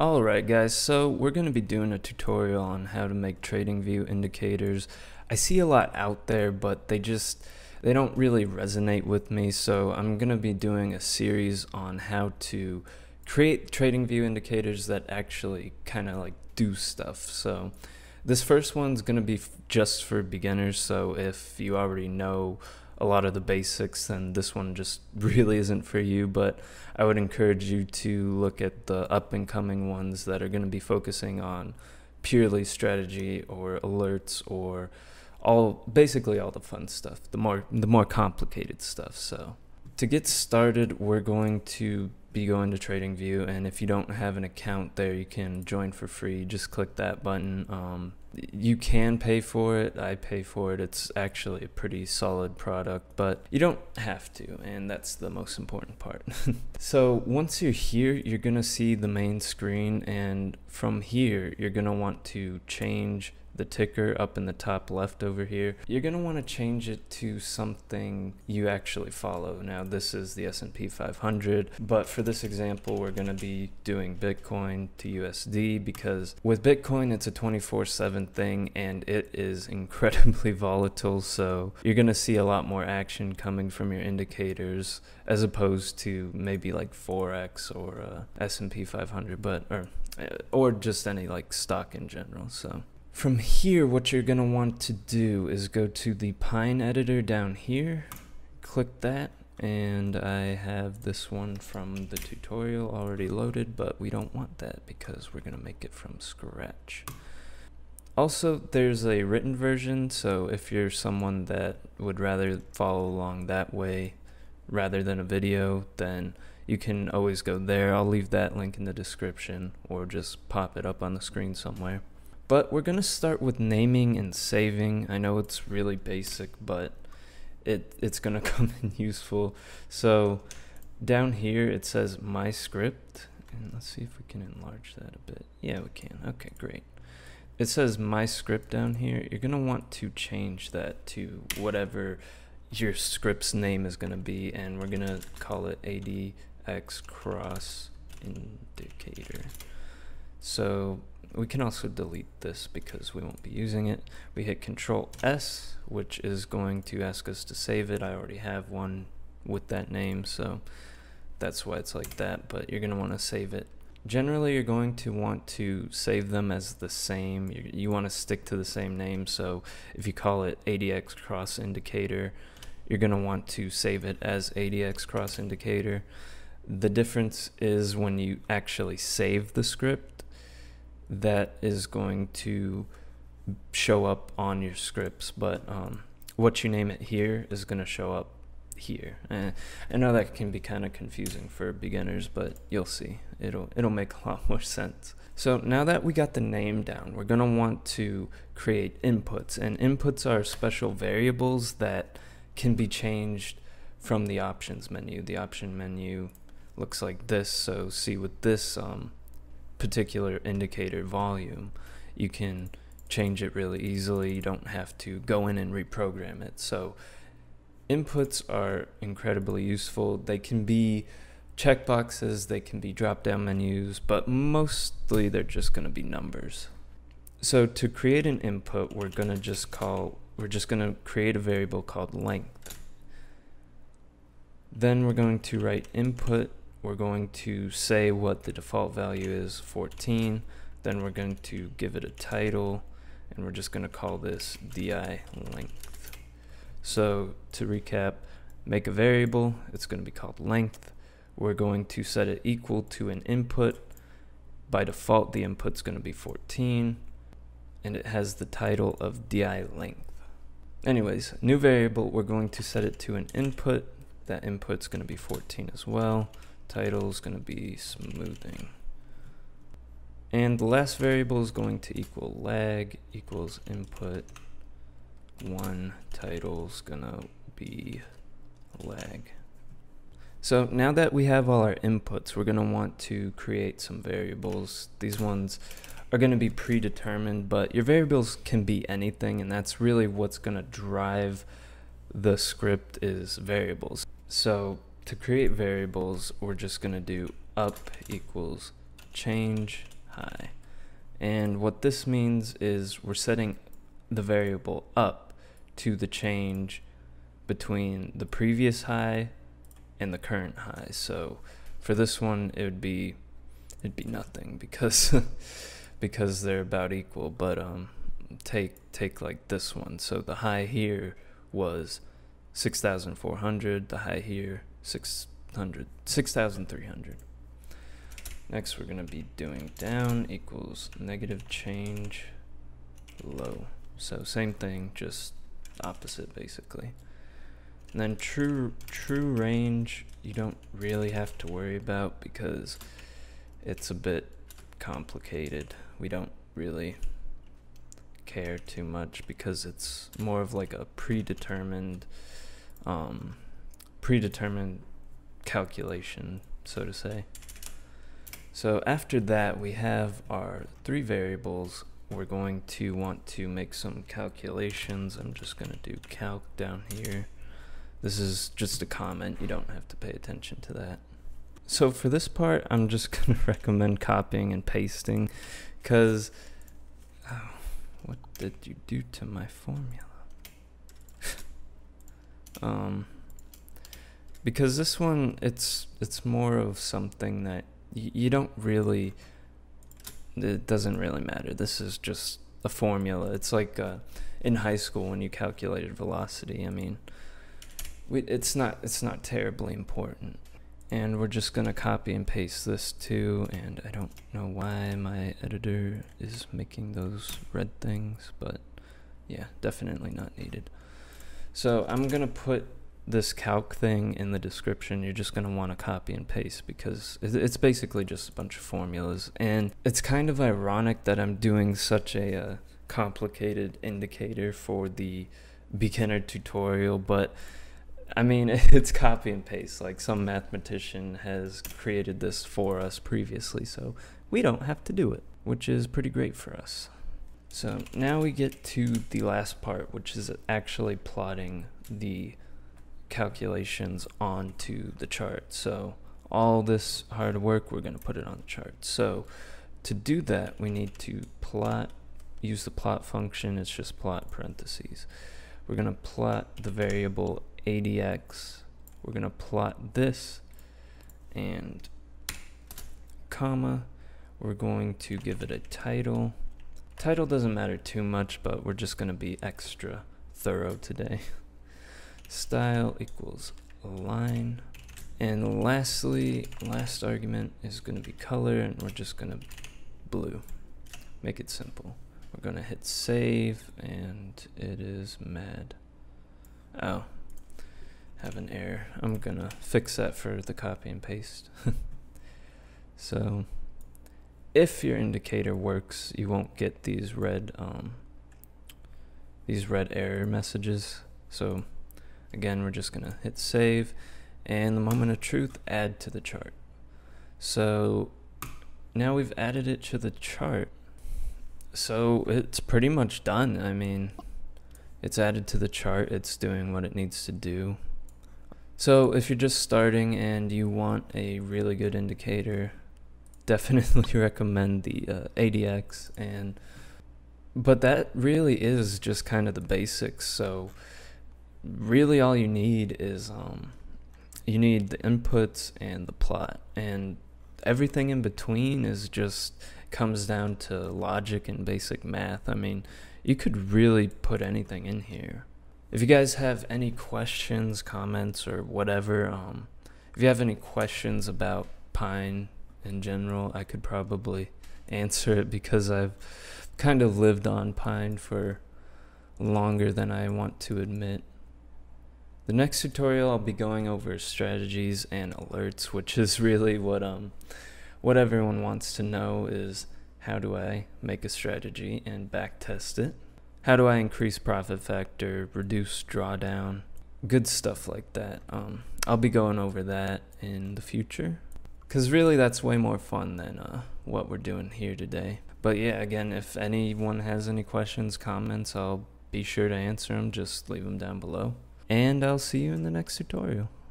Alright guys, so we're going to be doing a tutorial on how to make TradingView indicators. I see a lot out there, but they just, they don't really resonate with me, so I'm going to be doing a series on how to create TradingView indicators that actually kind of like do stuff. So this first one's going to be just for beginners, so if you already know a lot of the basics, then this one just really isn't for you. But I would encourage you to look at the up and coming ones that are going to be focusing on purely strategy or alerts or all basically all the fun stuff, the more the more complicated stuff. So to get started, we're going to be going to TradingView, and if you don't have an account there, you can join for free. Just click that button. Um, you can pay for it. I pay for it. It's actually a pretty solid product, but you don't have to, and that's the most important part. so once you're here, you're gonna see the main screen, and from here, you're gonna want to change the ticker up in the top left over here, you're going to want to change it to something you actually follow. Now this is the S&P 500, but for this example, we're going to be doing Bitcoin to USD because with Bitcoin, it's a 24-7 thing and it is incredibly volatile. So you're going to see a lot more action coming from your indicators as opposed to maybe like Forex or uh, S&P 500, but or or just any like stock in general. So from here, what you're going to want to do is go to the Pine editor down here, click that, and I have this one from the tutorial already loaded, but we don't want that because we're going to make it from scratch. Also, there's a written version, so if you're someone that would rather follow along that way rather than a video, then you can always go there. I'll leave that link in the description or just pop it up on the screen somewhere. But we're going to start with naming and saving. I know it's really basic, but it it's going to come in useful. So down here it says my script. And let's see if we can enlarge that a bit. Yeah, we can. Okay, great. It says my script down here. You're going to want to change that to whatever your script's name is going to be. And we're going to call it ADX cross indicator. So we can also delete this because we won't be using it. We hit Control S, which is going to ask us to save it. I already have one with that name, so that's why it's like that, but you're going to want to save it. Generally, you're going to want to save them as the same. You, you want to stick to the same name, so if you call it ADX cross indicator, you're going to want to save it as ADX cross indicator. The difference is when you actually save the script, that is going to show up on your scripts, but um, what you name it here is going to show up here. And I know that can be kind of confusing for beginners, but you'll see. It'll it'll make a lot more sense. So now that we got the name down, we're going to want to create inputs. And inputs are special variables that can be changed from the options menu. The option menu looks like this. So see with this um, particular indicator volume, you can change it really easily. You don't have to go in and reprogram it. So inputs are incredibly useful. They can be checkboxes, they can be drop down menus, but mostly they're just going to be numbers. So to create an input, we're going to just call, we're just going to create a variable called length. Then we're going to write input we're going to say what the default value is 14 then we're going to give it a title and we're just going to call this di length. So to recap make a variable it's going to be called length. We're going to set it equal to an input. By default the input's going to be 14 and it has the title of di length. Anyways new variable we're going to set it to an input. That input's going to be 14 as well title is going to be smoothing. And the last variable is going to equal lag equals input one title is going to be lag. So now that we have all our inputs, we're going to want to create some variables. These ones are going to be predetermined, but your variables can be anything, and that's really what's going to drive the script is variables. So to create variables, we're just going to do up equals change high. And what this means is we're setting the variable up to the change between the previous high and the current high. So for this one, it would be it'd be nothing because because they're about equal. But um, take take like this one. So the high here was 6,400. The high here 600 6,300. Next, we're going to be doing down equals negative change low. So same thing, just opposite basically. And then true true range you don't really have to worry about because it's a bit complicated. We don't really care too much because it's more of like a predetermined um, predetermined calculation, so to say. So after that, we have our three variables. We're going to want to make some calculations. I'm just going to do calc down here. This is just a comment. You don't have to pay attention to that. So for this part, I'm just going to recommend copying and pasting because oh, what did you do to my formula? um, because this one, it's it's more of something that you don't really it doesn't really matter. This is just a formula. It's like uh, in high school when you calculated velocity i mean we, it's not it's not terribly important. And we're just gonna copy and paste this too and I don't know why my editor is making those red things but yeah definitely not needed. So I'm gonna put this calc thing in the description, you're just going to want to copy and paste because it's basically just a bunch of formulas. And it's kind of ironic that I'm doing such a uh, complicated indicator for the beginner tutorial, but I mean, it's copy and paste. Like some mathematician has created this for us previously, so we don't have to do it, which is pretty great for us. So now we get to the last part, which is actually plotting the calculations onto the chart. So all this hard work, we're going to put it on the chart. So to do that, we need to plot, use the plot function. It's just plot parentheses. We're going to plot the variable ADX. We're going to plot this and comma. We're going to give it a title. Title doesn't matter too much, but we're just going to be extra thorough today. style equals line. And lastly, last argument is going to be color, and we're just going to blue. Make it simple. We're going to hit save, and it is mad. Oh, have an error. I'm going to fix that for the copy and paste. so, if your indicator works, you won't get these red um, these red error messages. So Again, we're just going to hit save and the moment of truth add to the chart. So now we've added it to the chart. So it's pretty much done. I mean, it's added to the chart. It's doing what it needs to do. So if you're just starting and you want a really good indicator, definitely recommend the uh, ADX and but that really is just kind of the basics. So really all you need is um, you need the inputs and the plot. And everything in between is just comes down to logic and basic math. I mean you could really put anything in here. If you guys have any questions comments or whatever um, if you have any questions about pine in general i could probably answer it because i've kind of lived on pine for longer than i want to admit the next tutorial I'll be going over strategies and alerts, which is really what um what everyone wants to know is how do I make a strategy and backtest it? How do I increase profit factor, reduce drawdown, good stuff like that. Um, I'll be going over that in the future because really that's way more fun than uh, what we're doing here today. But yeah, again, if anyone has any questions, comments, I'll be sure to answer them. Just leave them down below and I'll see you in the next tutorial.